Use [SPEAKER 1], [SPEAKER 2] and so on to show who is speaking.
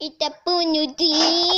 [SPEAKER 1] Kita punya dia.